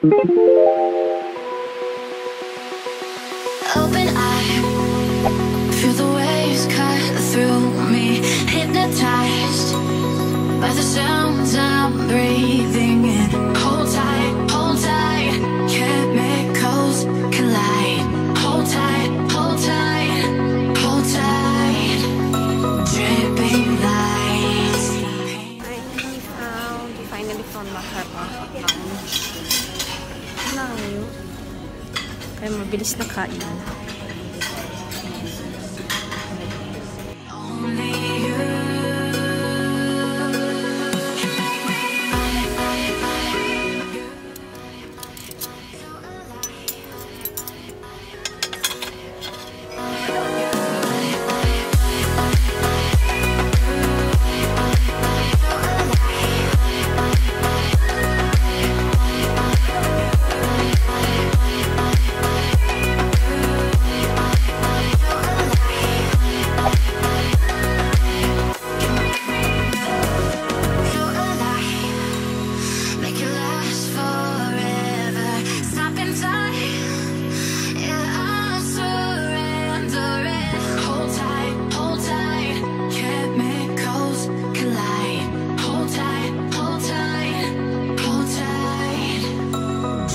Open eye, feel the waves cut through me. Hypnotized by the sounds Kaya mabilis na kain.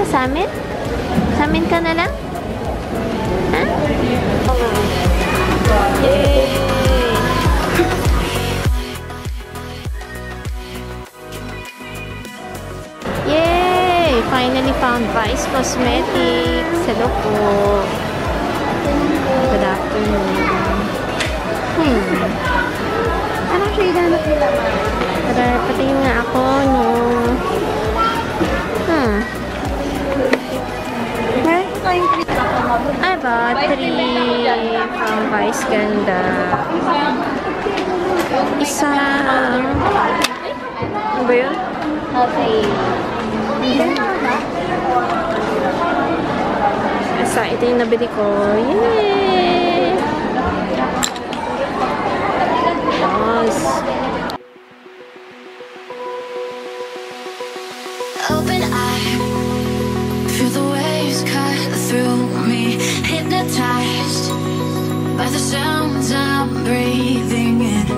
ka sa amin? Sa amin ka na lang? Ha? Yay! Yay! Finally found Vice Cosmetics. Hello po. Good afternoon. Hmm. Anong shade hanap nila, Tara, patingin nga ako, no. Bought three from Vice Ganda. Isa. Ano ba yun? Okay. Isa, ito yung nabili ko. Yay! hypnotized by the sounds I'm breathing in.